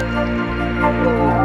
Música